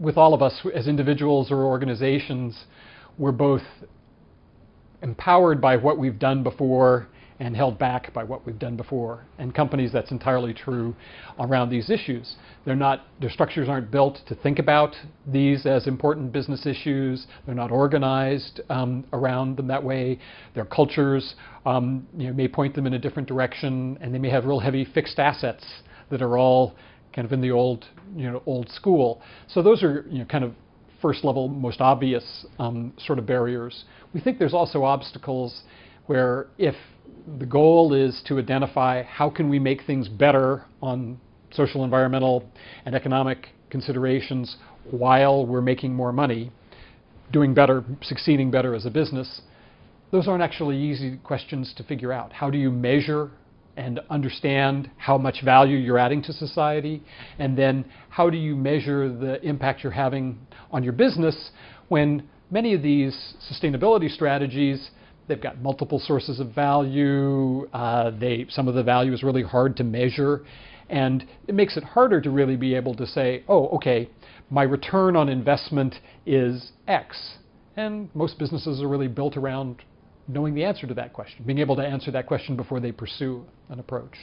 with all of us as individuals or organizations, we're both empowered by what we've done before and held back by what we've done before. And companies, that's entirely true around these issues. They're not, their structures aren't built to think about these as important business issues. They're not organized um, around them that way. Their cultures um, you know, may point them in a different direction, and they may have real heavy fixed assets that are all kind of in the old, you know, old school. So those are you know, kind of first level, most obvious um, sort of barriers. We think there's also obstacles where if the goal is to identify how can we make things better on social, environmental, and economic considerations while we're making more money, doing better, succeeding better as a business, those aren't actually easy questions to figure out. How do you measure and understand how much value you're adding to society? And then how do you measure the impact you're having on your business when many of these sustainability strategies They've got multiple sources of value. Uh, they, some of the value is really hard to measure. And it makes it harder to really be able to say, oh, okay, my return on investment is X. And most businesses are really built around knowing the answer to that question, being able to answer that question before they pursue an approach.